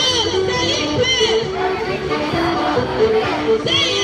¡Felipe! ¡Sí!